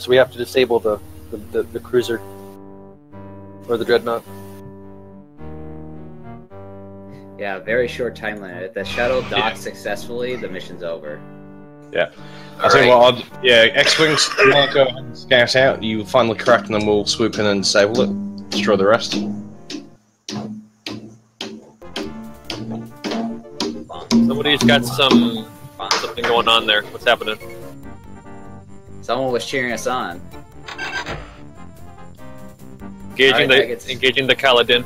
so we have to disable the the, the, the cruiser or the dreadnought. Yeah, very short time limit. If the shuttle docks successfully, the mission's over. Yeah. I tell you what, I'd, yeah, X-Wings, you want to go ahead and scout out, you find the crack and then we'll swoop in and disable it. Destroy the rest. Somebody's got some something going on there. What's happening? Someone was cheering us on. Engaging Alright, the Nuggitz. engaging the Kaladin.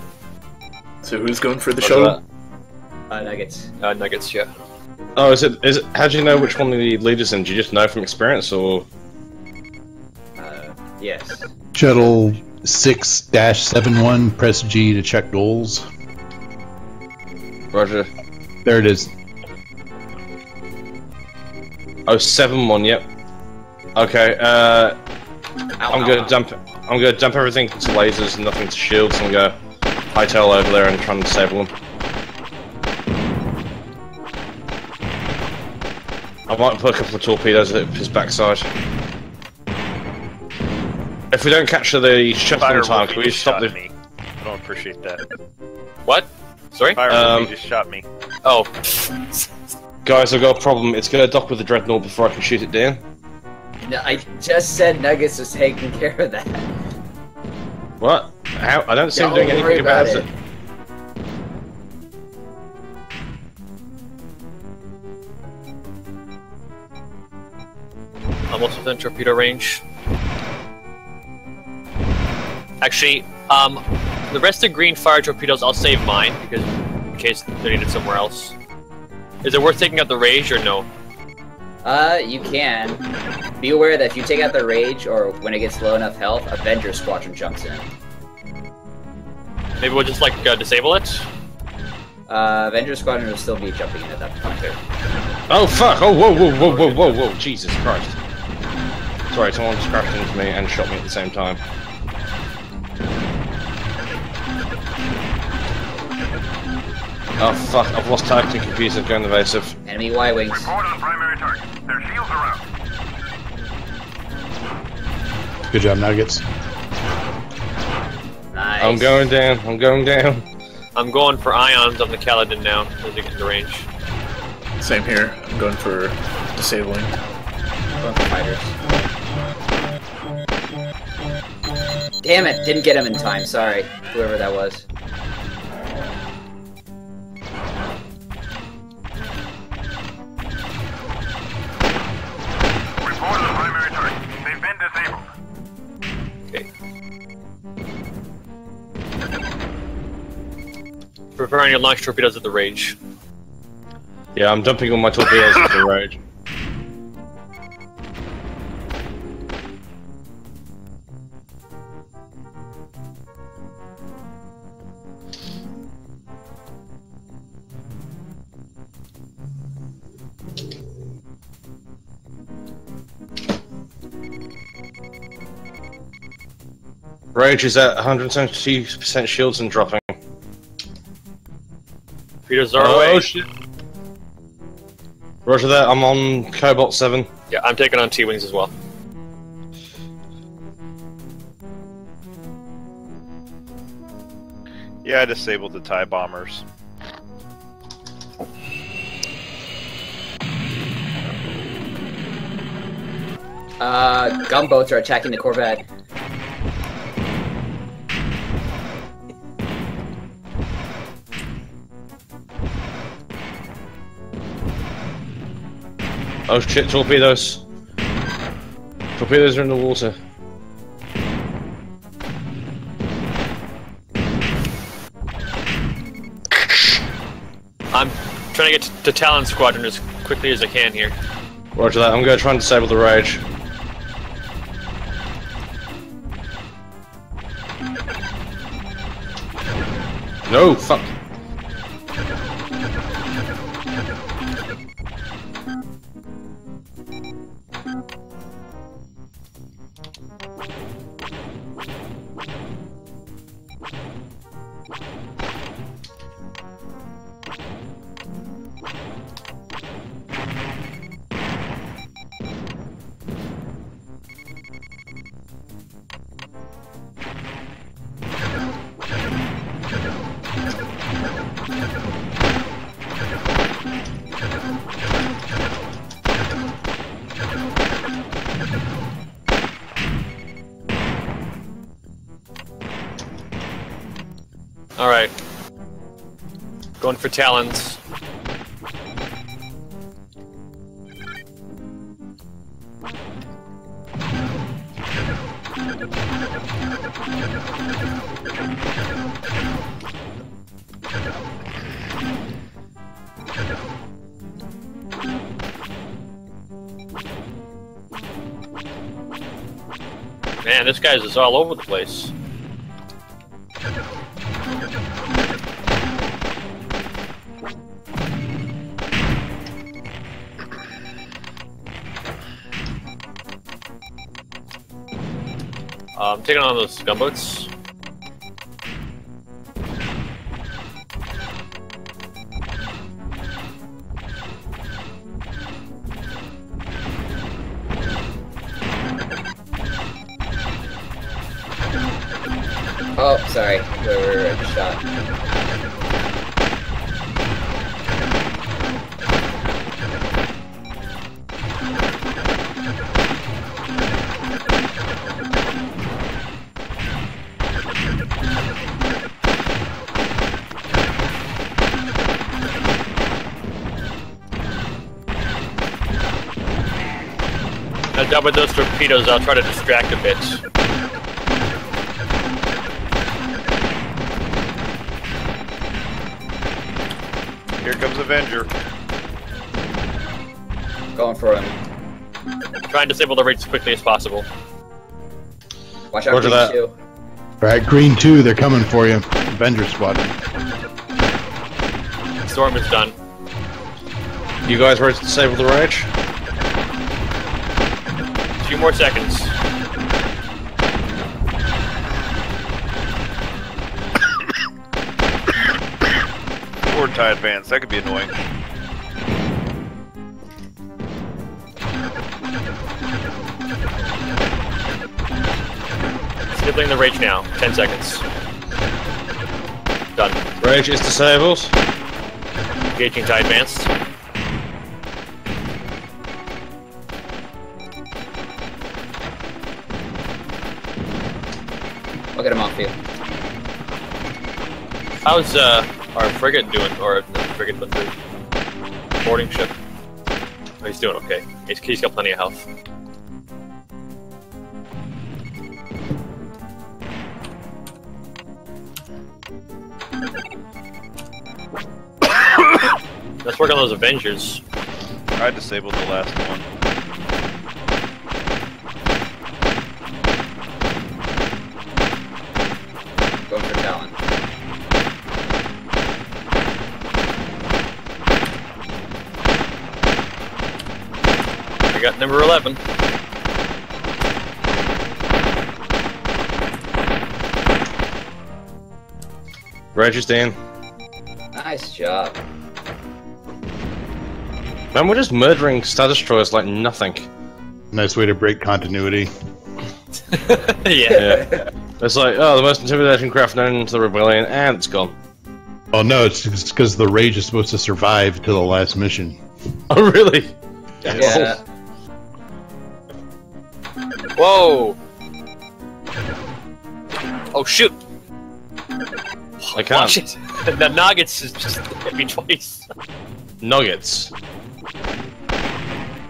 So who's going for the What's shuttle? Uh, Nuggitz. Uh, Nuggitz, yeah. Oh, is it, is it, how do you know which one of the leaders in? Do you just know from experience, or? Uh, yes. Shuttle six dash seven one. press G to check goals. Roger. There it is. Oh, seven one. Yep. Okay. Uh, Ow, I'm ow, gonna ow. dump. I'm gonna dump everything to lasers and nothing to shields, and go hightail over there and try and disable them. I might put a couple of torpedoes at his backside. If we don't capture the shuttle in time, can we just stop shot the? me. I don't appreciate that. What? Sorry? Firewolf, Um, just shot me. Oh. Guys, I've got a problem. It's gonna dock with the dreadnought before I can shoot it down. No, I just said Nuggitz was taking care of that. What? How? I don't see him Don't doing anything about, about it. it. Almost within torpedo range. Actually, um, the rest of green fire torpedoes, I'll save mine because in case they're needed somewhere else. Is it worth taking out the rage or no? Uh, you can. Be aware that if you take out the rage, or when it gets low enough health, Avenger Squadron jumps in. Maybe we'll just like uh, disable it. Uh, Avenger Squadron will still be jumping in at that point. Too. Oh fuck! Oh whoa whoa whoa whoa whoa whoa! Jesus Christ! Sorry, someone just crashed into me and shot me at the same time. Oh fuck! I've lost targeting confused. I'm going evasive. Enemy Y-Wings. Report on primary target. Their shields are out. Good job, Nuggitz. Nice. I'm going down. I'm going down. I'm going for ions on the Kaladin now as they get into range. Same here. I'm going for disabling. Going for fighters. Damn it! Didn't get him in time. Sorry, whoever that was. Preparing your launch torpedoes at the rage. Yeah, I'm dumping all my torpedoes into the road. Rage is at 172% shields and dropping. Torpedoes are Oh away. shit. Roger that, I'm on Cobalt 7. Yeah, I'm taking on T-wings as well. Yeah, I disabled the TIE bombers. Uh, gunboats are attacking the Corvette. Oh shit, torpedoes. Torpedoes are in the water. I'm trying to get to Talon Squadron as quickly as I can here. Roger that, I'm gonna try and disable the rage. No, fuck. Alright. Going for talons. Man, this guy's just all over the place. Um, taking on those gunboats. I'll double those torpedoes, I'll try to distract a bit. Here comes Avenger. Going for him. Try and disable the rates as quickly as possible. Watch out Roger for that. these two. Alright, Green 2, they're coming for you. Avenger Squadron. Storm is done. You guys ready to disable the rage? Two more seconds. Forward tie advance. That could be annoying. Disabling the rage now. Ten seconds. Done. Rage is disabled. Engaging tie advanced. I'll get him off you. How's uh our frigate doing? Or the frigate, but the boarding ship? Oh, he's doing okay. He's, he's got plenty of health. Let's work on those Avengers. I disabled the last one. Going for Talon. I got number 11. Rage is down. Nice job. Man, we're just murdering Star Destroyers like nothing. Nice way to break continuity. yeah. Yeah. it's like, oh, the most intimidating craft known to the rebellion, and it's gone. Oh no, it's because the Rage is supposed to survive to the last mission. Oh, really? Yeah. Whoa! Oh shoot! I can't. Watch it! The Nuggitz is just hit me twice. Nuggitz.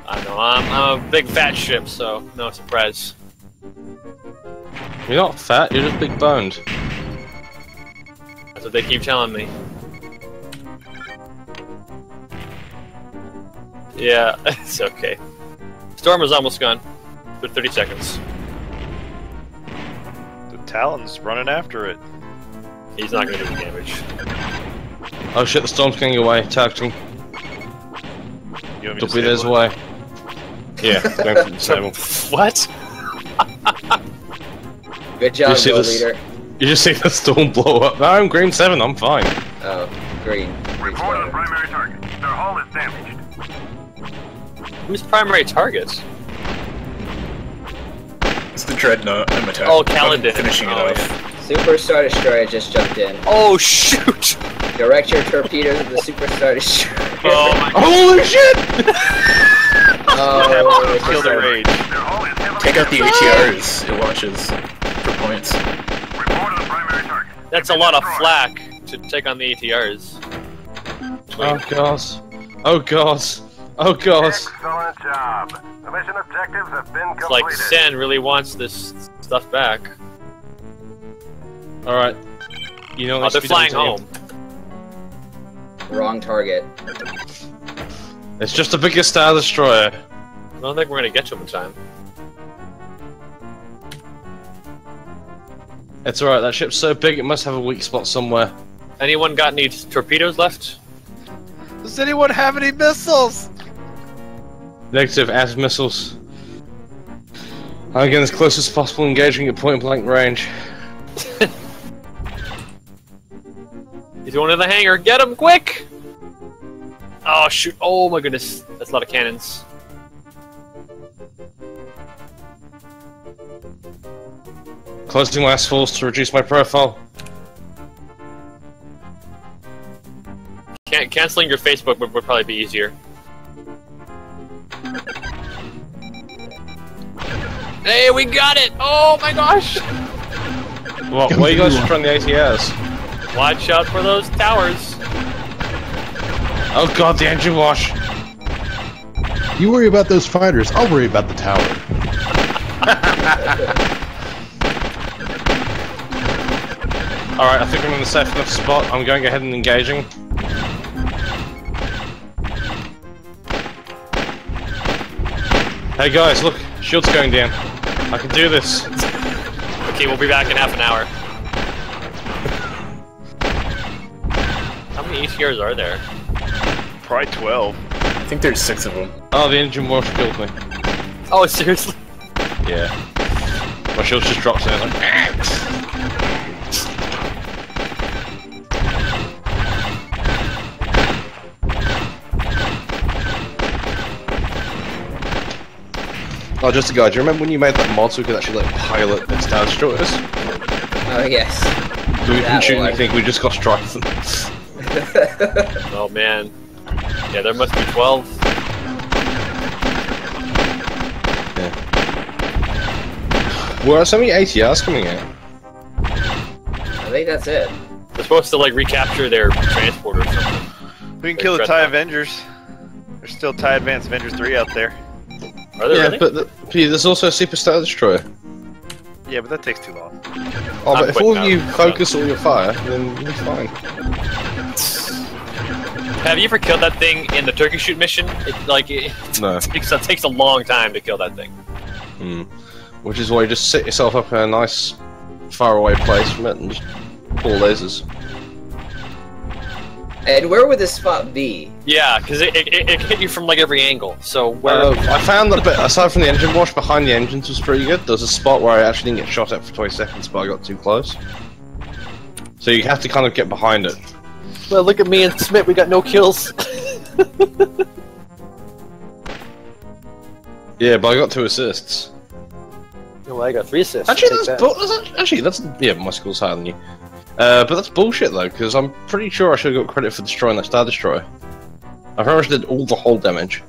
I know, I'm, I'm a big fat ship, so no surprise. You're not fat, you're just big boned. That's what they keep telling me. Yeah, it's okay. Storm is almost gone. For 30 seconds. The Talon's running after it. He's not gonna do any damage. Oh shit, the storm's getting away. Targeting. You want me to Torpedoes disable it? away. Yeah, going for disable. What? Good job, You see Go Leader. You just see the storm blow up. No, I'm green 7, I'm fine. Oh, green. Green Report on primary target. Their hull is damaged. Who's primary target? It's the Dreadnought. I'm. Oh, Kaladin. Finishing it Oh, off. Superstar Destroyer just jumped in. Oh shoot! Direct your torpedoes at the Superstar Destroyer. Oh my Holy shit! Oh, Kill the rage. Their hull is heavily Take out the. ATRs. It watches for points. Report on primary target. That's a lot of flack to take on the ATRs. Oh god. Oh god. Oh god. Excellent job. The mission objectives have been completed. It's like completed. Sen really wants this stuff back. Alright. You know Oh, what they're be flying home. Wrong target. It's just a bigger Star Destroyer. I don't think we're gonna get to them in time. It's alright, that ship's so big it must have a weak spot somewhere. Anyone got any torpedoes left? Does anyone have any missiles? Negative as missiles. I'm getting as close as possible, engaging at point blank range. He's going to the hangar. Get him quick! Oh shoot! Oh my goodness, that's a lot of cannons. Closing last falls to reduce my profile. Can- canceling your Facebook would, would probably be easier. Hey, we got it! Oh my gosh! What, Come where you guys through. trying the ATRs? Watch out for those towers. Oh god, the engine wash! You worry about those fighters. I'll worry about the tower. Alright, I think I'm in the safe enough spot. I'm going ahead and engaging. Hey guys, look, shield's going down. I can do this. Okay, we'll be back in half an hour. How many ATRs are there? Probably 12. I think there's six of them. Oh, the engine wash killed me. Oh, seriously? Yeah. My shield just drops in. It's like, Oh, Justagai. Do you remember when you made that mod so we could actually like pilot the Star Destroyers? Oh yes. So we couldn't shoot one. anything, we just got strikes. Oh man. Yeah, there must be 12. Yeah. Where are so many ATRs coming out? I think that's it. They're supposed to like recapture their transport or something. We can kill the Dreadnought. TIE Avengers. There's still TIE Advanced Avengers 3 out there. Are they Yeah, really? but the, P, there's also a Super Star Destroyer. Yeah, but that takes too long. Oh, I'm but if all of you focus all your fire, then you'll be fine. Have you ever killed that thing in the turkey shoot mission? It, like it No. takes, it takes a long time to kill that thing. Hmm. Which is why you just sit yourself up in a nice, far away place from it and just pull lasers. And where would this spot be? Yeah, because it, it, it, it hit you from like every angle. So where? Uh, I found that bit, aside from the engine wash, behind the engines was pretty good. There's a spot where I actually didn't get shot at for 20 seconds, but I got too close. So you have to kind of get behind it. well, look at me and Smith. We got no kills. Yeah, but I got two assists. well, I got three assists. Actually, that's, that. bull- that's actually that's yeah, my skill's higher than you. Uh, but that's bullshit though, because I'm pretty sure I should have got credit for destroying that Star Destroyer. I pretty much did all the whole damage.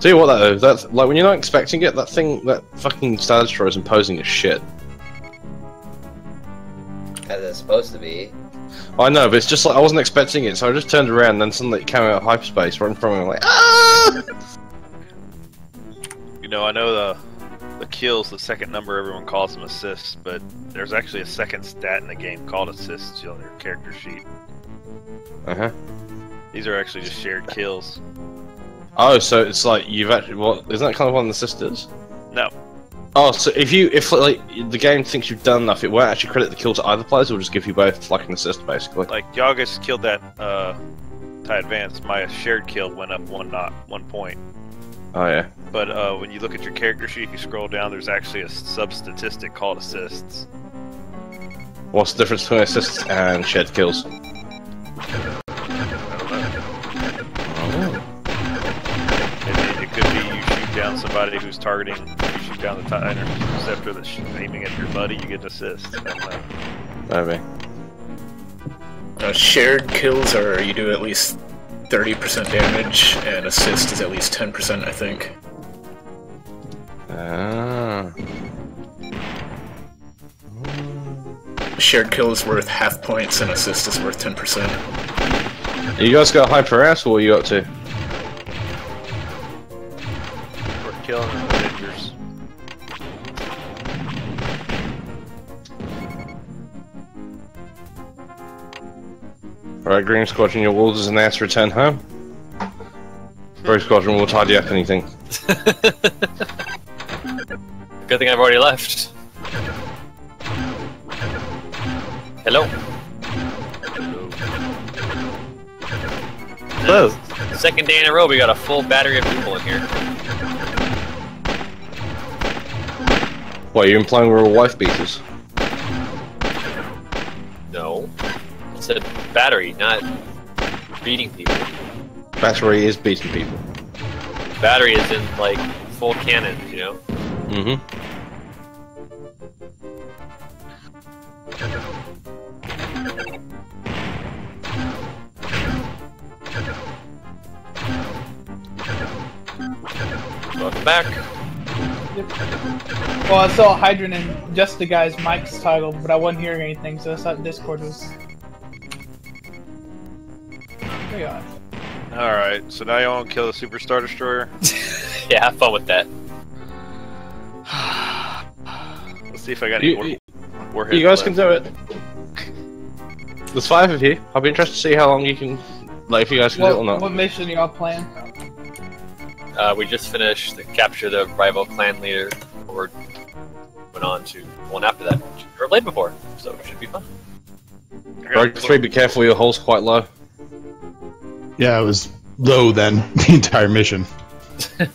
Tell you what, though, that's like when you're not expecting it, that thing, that fucking Star Destroyer is imposing as shit. As it's supposed to be. I know, but it's just like I wasn't expecting it, so I just turned around and then suddenly it came out of hyperspace right in front of me. I'm like, ah! You know, I know the the kills, the second number, everyone calls them assists, but there's actually a second stat in the game called assists on your character sheet. Uh huh. These are actually just shared kills. Oh, so it's like you've actually what? Isn't that kind of one of the sisters? No, Oh, so if you if like the game thinks you've done enough, it won't actually credit the kill to either players. It'll just give you both like an assist, basically. like y'all just killed that uh, TIE Advance. My shared kill went up one not one point. Oh yeah. But uh, when you look at your character sheet, if you scroll down, there's actually a sub statistic called assists. What's the difference between assists and shared kills? I don't. It, it could be you shoot down somebody who's targeting, you shoot down the TIE interceptor that's aiming at your buddy, you get an assist. I don't. Maybe. Uh, shared kills are you do at least 30% damage, and assist is at least 10%, I think. Ah. Shared kill is worth half points and assist is worth 10%. You guys got hyper ass, or what are you up to? We're killing the Avengers. Alright, Green Squadron, your walls is an ass return home. Hmm. Rogue Squadron will tidy up anything. Good thing I've already left. Hello. Hello. Second day in a row, we got a full battery of people in here. What, you implying we're all wife beaters? No. It's a battery, not beating people. Battery is beating people. Battery is in like full cannons, you know. Mm-hmm. Welcome back. Well, I saw Hidron and Justagai's mics toggled, but I wasn't hearing anything, so I thought Discord was. There are. Alright, so now you want to kill the Super Star Destroyer? Yeah, have fun with that. Let's see if I got any You, war- you, warheads you guys left. can do it. There's five of you. I'll be interested to see how long you can, like, if you guys can do it or not. what mission y'all playing? Uh, we just finished the capture the rival clan leader. Or went on to one after that. which Never played before, so it should be fun. I got Rogue 3, be careful, your hull's quite low. Yeah, it was low then, the entire mission.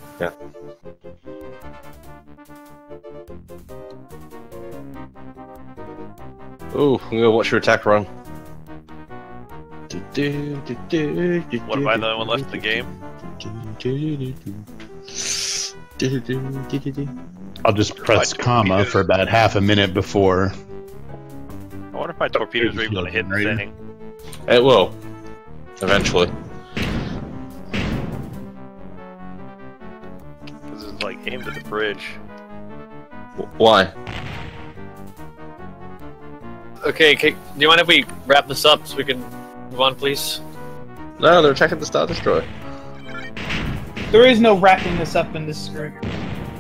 Ooh, I'm gonna watch your attack run. What, am I the only one left in the game? I'll just press comma torpedoes. for about half a minute before. I wonder if my torpedoes are able to hit the thing. It will. Eventually. Bridge. Why? Okay, okay, do you mind if we wrap this up so we can move on, please? No, they're attacking the Star Destroyer. There is no wrapping this up in this script.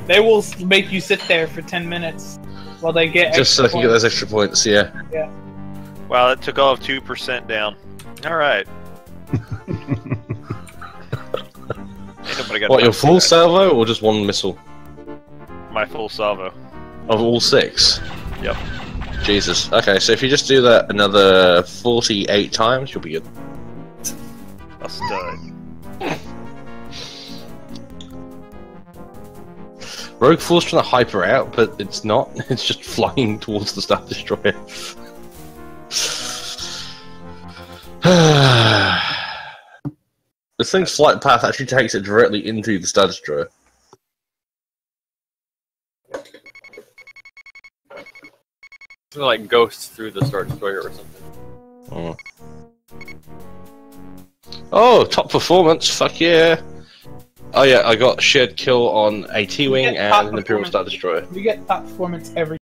They will make you sit there for 10 minutes while they get. Just so they can get those extra points, yeah. Yeah. Wow, that took all of 2% down. Alright. What, your full salvo or just one missile? My full salvo. Of all six? Yep. Jesus. Okay, so if you just do that another 48 times, you'll be good. A stud. Rogue Force trying to hyper out, but it's not. It's just flying towards the Star Destroyer. this thing's flight path actually takes it directly into the Star Destroyer. Something like ghosts through the Star Destroyer or something. Oh. Oh, top performance! Fuck yeah! Oh yeah, I got shared kill on a T-wing You get top and an Imperial. Star Destroyer. You get top performance every